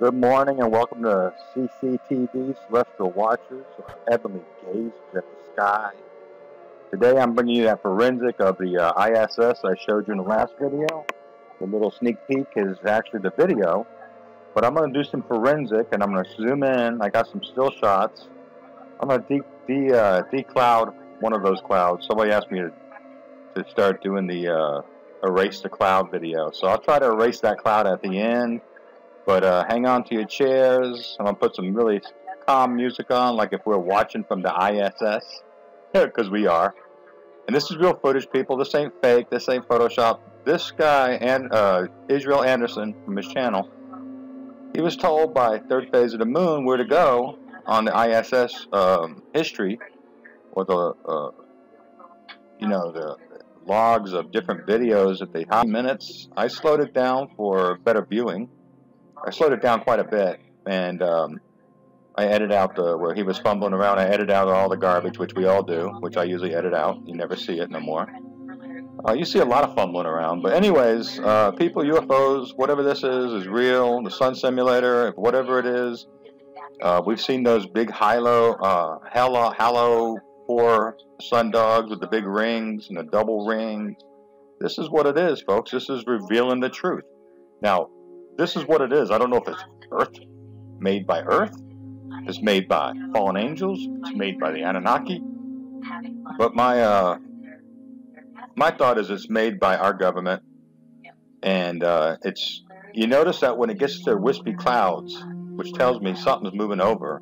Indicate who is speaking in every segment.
Speaker 1: Good morning and welcome to CCTV Celestial Watchers, or Heavenly Gaze at the Sky. Today I'm bringing you that forensic of the uh, ISS I showed you in the last video. The little sneak peek is actually the video, but I'm going to do some forensic and I'm going to zoom in. I got some still shots. I'm going to de de uh, decloud one of those clouds. Somebody asked me to, to start doing the uh, erase the cloud video, so I'll try to erase that cloud at the end but uh, hang on to your chairs. I'm going to put some really calm music on, like if we're watching from the ISS, because we are. And this is real footage, people. This ain't fake. This ain't Photoshop. This guy, and uh, Israel Anderson from his channel, he was told by Third Phase of the Moon where to go on the ISS um, history, or the, uh, you know, the logs of different videos that they have minutes. I slowed it down for better viewing. I slowed it down quite a bit, and um, I edited out the where he was fumbling around. I edited out all the garbage, which we all do, which I usually edit out. You never see it no more. Uh, you see a lot of fumbling around, but anyways, uh, people, UFOs, whatever this is, is real. The sun simulator, whatever it is. Uh, we've seen those big uh, halo, halo four sun dogs with the big rings and the double rings. This is what it is, folks. This is revealing the truth. Now, this is what it is. I don't know if it's Earth, made by Earth, it's made by fallen angels, it's made by the Anunnaki. But my uh, my thought is it's made by our government, and uh, it's you notice that when it gets to wispy clouds, which tells me something's moving over,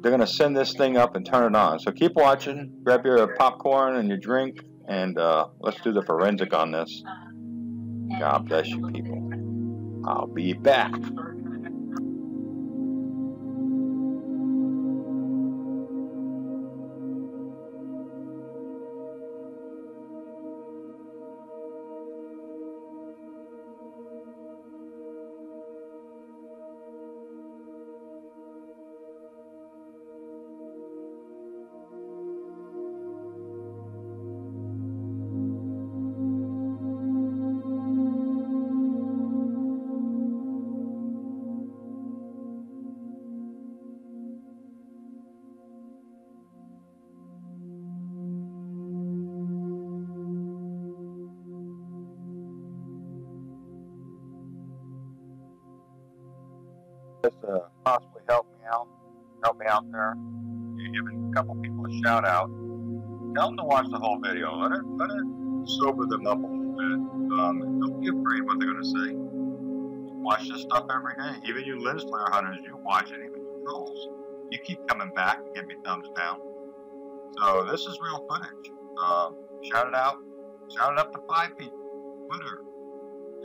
Speaker 1: they're gonna send this thing up and turn it on. So keep watching, grab your popcorn and your drink, and uh, let's do the forensic on this. God bless you, people. I'll be back. Uh, possibly help me out, help me out there. You're giving a couple people a shout out. Tell them to watch the whole video. Let it let it sober them up a little bit. Um, don't be afraid what they're gonna say. Watch this stuff every day. Even you lens flare hunters, you watch it. Even you trolls, you keep coming back and give me thumbs down. So this is real footage. Uh, shout it out. Shout it up to five people. Twitter,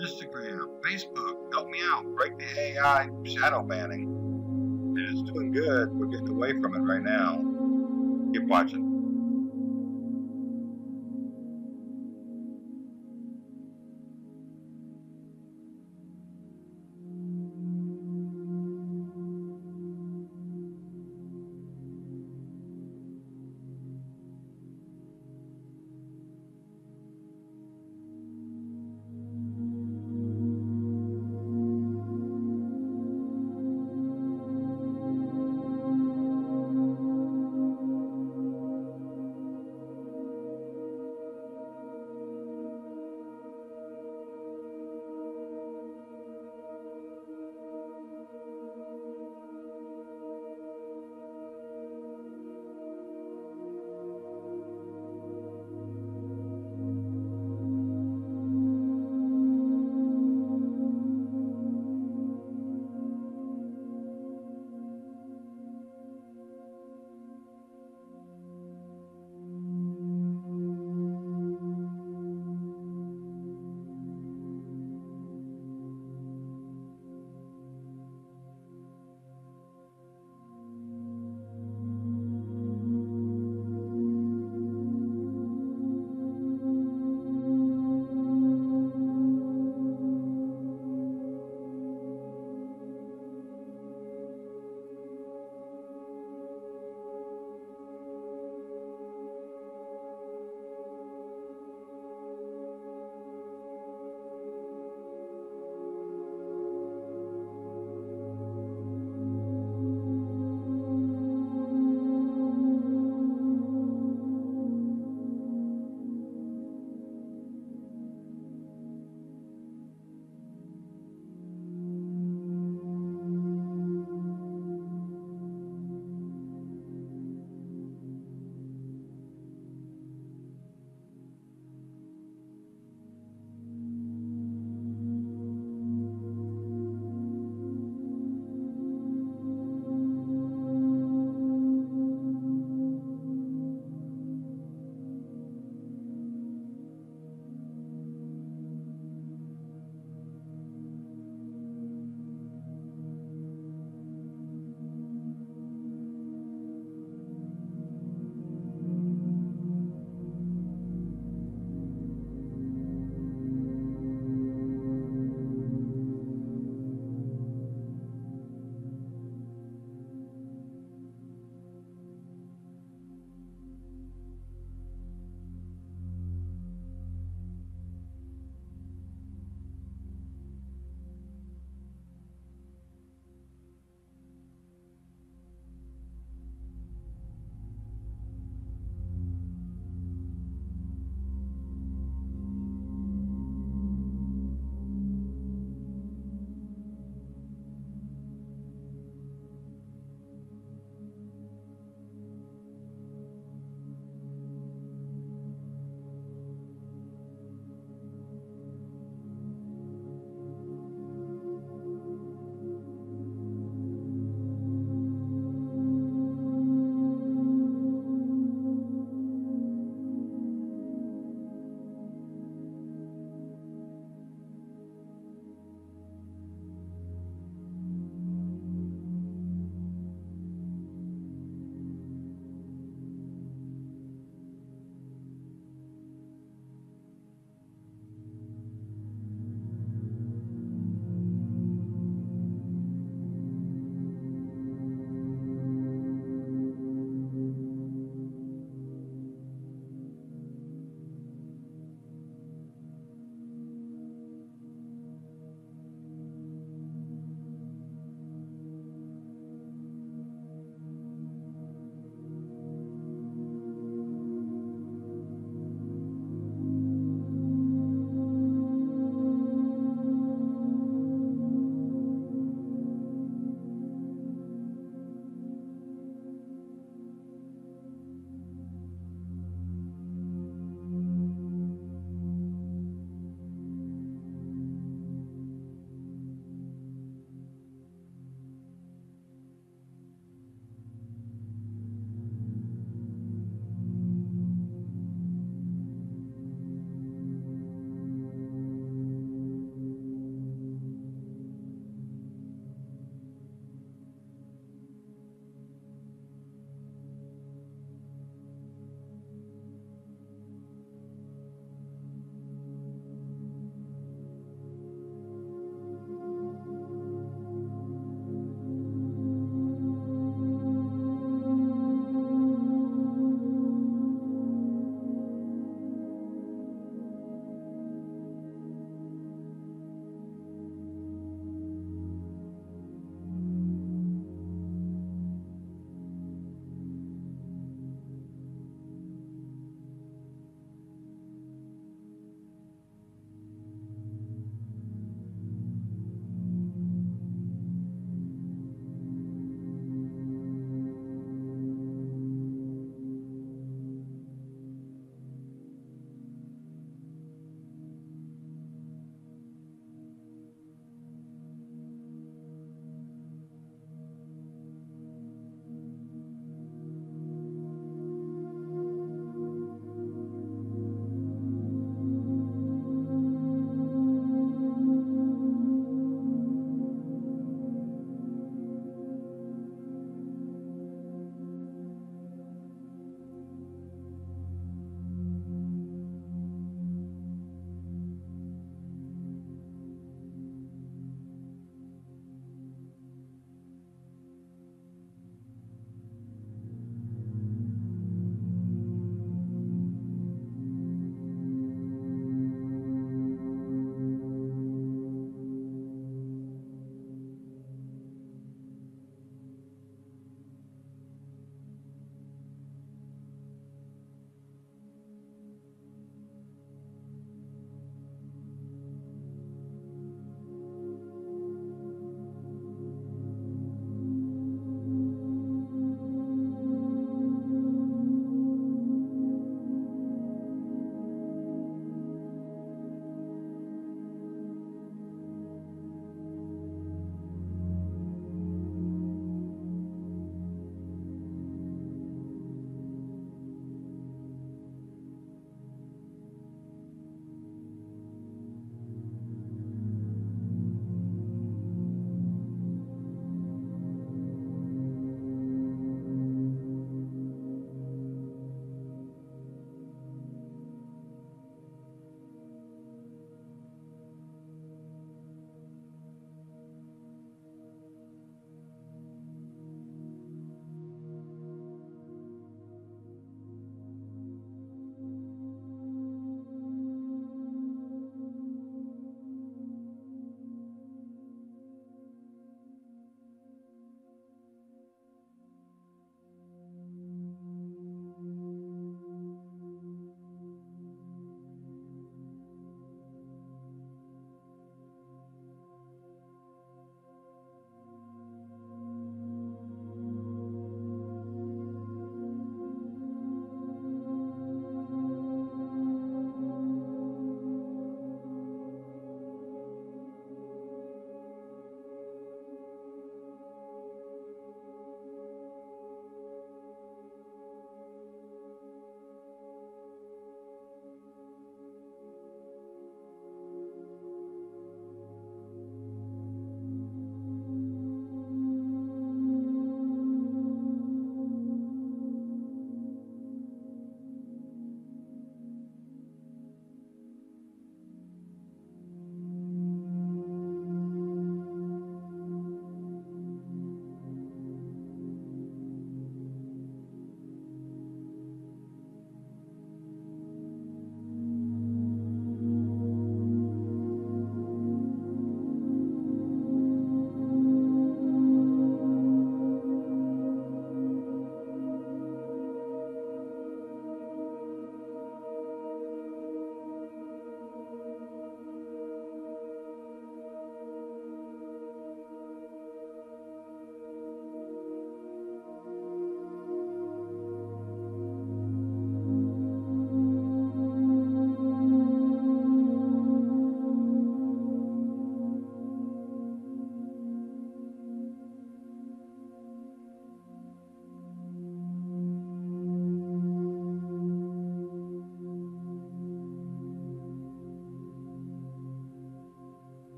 Speaker 1: Instagram, Facebook, help me out. Break the AI shadow banning. It's doing good. We're getting away from it right now. Keep watching.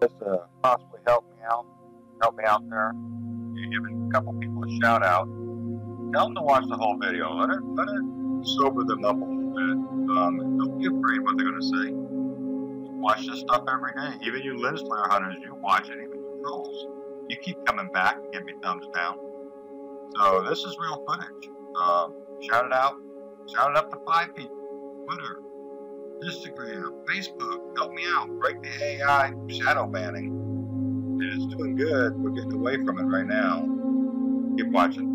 Speaker 1: Just uh, possibly help me out. Help me out there. You're giving a couple people a shout out. Tell them to watch the whole video. Let it, let it sober them up a little bit. Um, don't be afraid what they're going to say. watch this stuff every day. Even you lens flare hunters, you watch it. Even you trolls. You keep coming back and give me thumbs down. So this is real footage. Um, shout it out. Shout it up to five people. Twitter, Instagram, Facebook. Help me out. Break the AI shadow banning. It's doing good. We're getting away from it right now. Keep watching.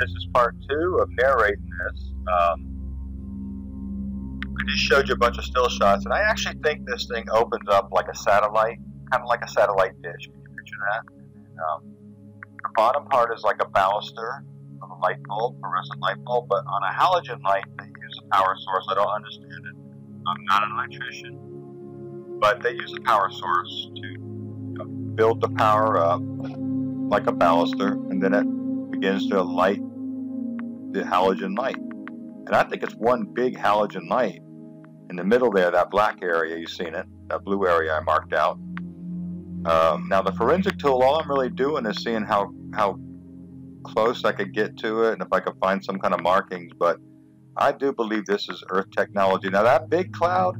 Speaker 1: This is part two of narrating this. Um, I just showed you a bunch of still shots, and I actually think this thing opens up like a satellite, kind of like a satellite dish. Can you picture that? Um, the bottom part is like a baluster of a light bulb, fluorescent light bulb, but on a halogen light, they use a power source. I don't understand it. I'm not an electrician, but they use a power source to build the power up like a baluster, and then it begins to light the halogen light. And I think it's one big halogen light. In the middle there, that black area, you've seen it, that blue area I marked out. Um, now the forensic tool, all I'm really doing is seeing how, how close I could get to it and if I could find some kind of markings, but I do believe this is Earth technology. Now that big cloud,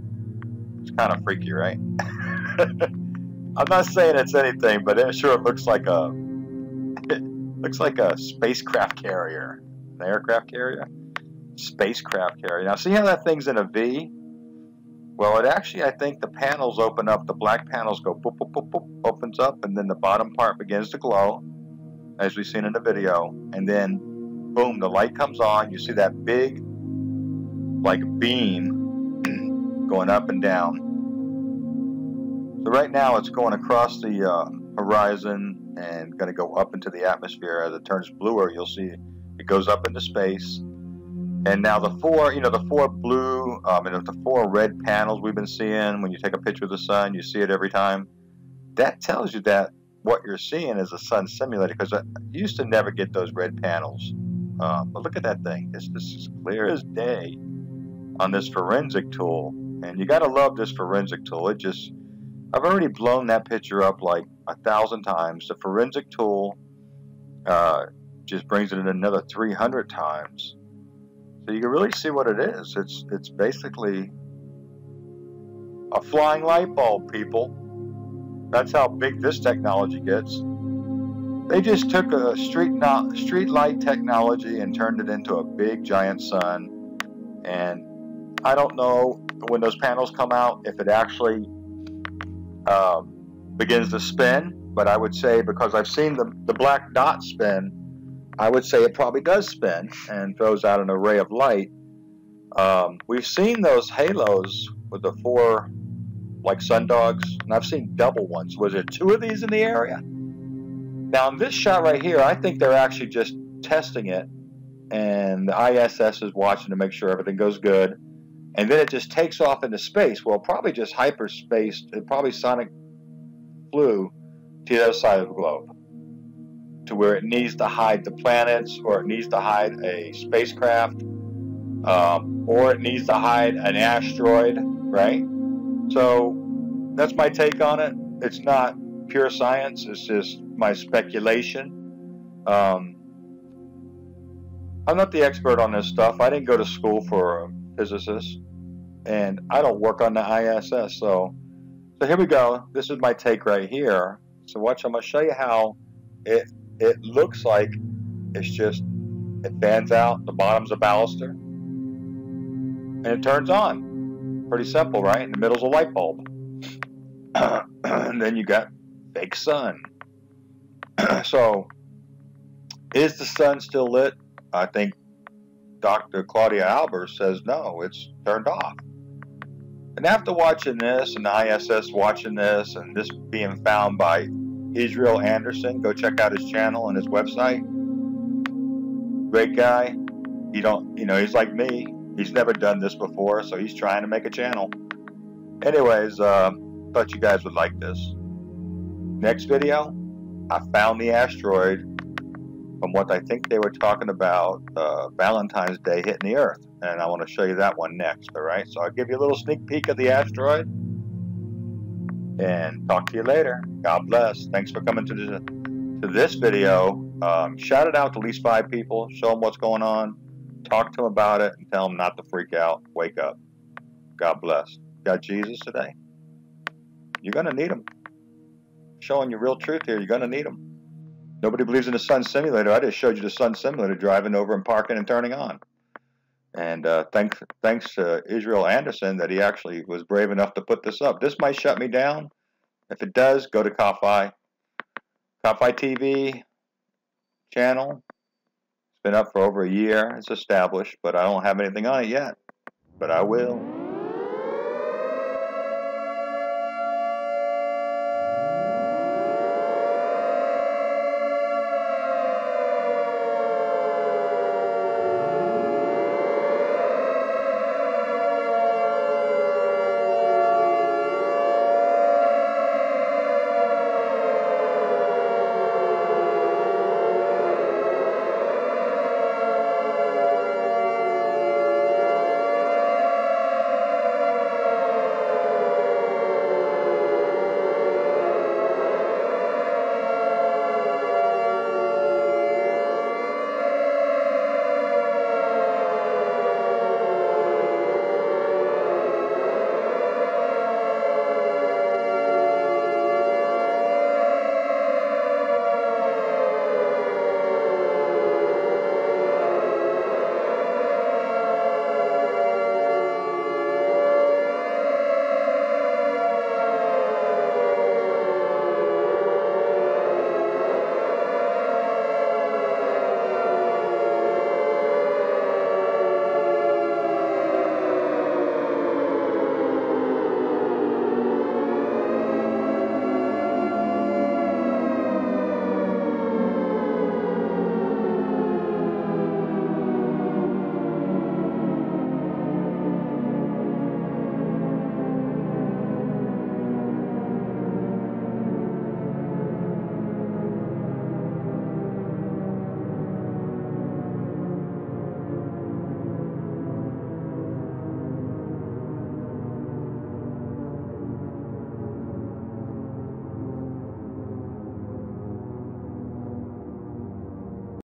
Speaker 1: it's kind of freaky, right? I'm not saying it's anything, but it sure looks like a it looks like a spacecraft carrier an aircraft carrier, spacecraft carrier. Now, see how that thing's in a V? Well, it actually, I think the panels open up, the black panels go boop, boop, boop, boop, opens up, and then the bottom part begins to glow, as we've seen in the video. And then, boom, the light comes on. You see that big, like, beam going up and down. So right now it's going across the uh, horizon and going to go up into the atmosphere. As it turns bluer, you'll see goes up into space. And now the four, you know, the four blue, um, and the four red panels we've been seeing when you take a picture of the sun, you see it every time. That tells you that what you're seeing is a sun simulator because I used to never get those red panels. Um, but look at that thing. It's just as clear as day on this forensic tool. And you got to love this forensic tool. It just, I've already blown that picture up like a thousand times. The forensic tool uh, just brings it in another 300 times. So you can really see what it is. It's it's basically a flying light bulb, people. That's how big this technology gets. They just took a street not, street light technology and turned it into a big giant sun. And I don't know when those panels come out if it actually um, begins to spin. But I would say because I've seen the the black dot spin I would say it probably does spin and throws out an array of light. Um, we've seen those halos with the four, like sundogs, and I've seen double ones. Was there two of these in the area? Now, in this shot right here, I think they're actually just testing it, and the ISS is watching to make sure everything goes good. And then it just takes off into space. Well, probably just hyperspace, it probably sonic flew to the other side of the globe to where it needs to hide the planets or it needs to hide a spacecraft um, or it needs to hide an asteroid, right? So that's my take on it. It's not pure science, it's just my speculation. Um, I'm not the expert on this stuff. I didn't go to school for a physicist, and I don't work on the ISS. So, so here we go. This is my take right here. So watch. I'm gonna show you how it it looks like it's just it fans out, the bottom's a baluster, and it turns on. Pretty simple, right? In the middle's a light bulb. and then you got fake sun. so, is the sun still lit? I think Dr. Claudia Albers says no, it's turned off. And after watching this and the ISS watching this and this being found by Israel Anderson. Go check out his channel and his website. Great guy. He don't, you know, he's like me. He's never done this before, so he's trying to make a channel. Anyways, uh, thought you guys would like this. Next video, I found the asteroid from what I think they were talking about uh, Valentine's Day hitting the Earth. And I want to show you that one next, all right? So I'll give you a little sneak peek of the asteroid and talk to you later. God bless. Thanks for coming to, the, to this video. Um, shout it out to at least five people. Show them what's going on. Talk to them about it and tell them not to freak out. Wake up. God bless. Got Jesus today? You're going to need him. Showing you real truth here. You're going to need him. Nobody believes in the sun simulator. I just showed you the sun simulator driving over and parking and turning on. And uh, thanks, thanks to Israel Anderson that he actually was brave enough to put this up. This might shut me down. If it does, go to Ko-Fi. Ko-Fi TV channel. It's been up for over a year. It's established, but I don't have anything on it yet. But I will.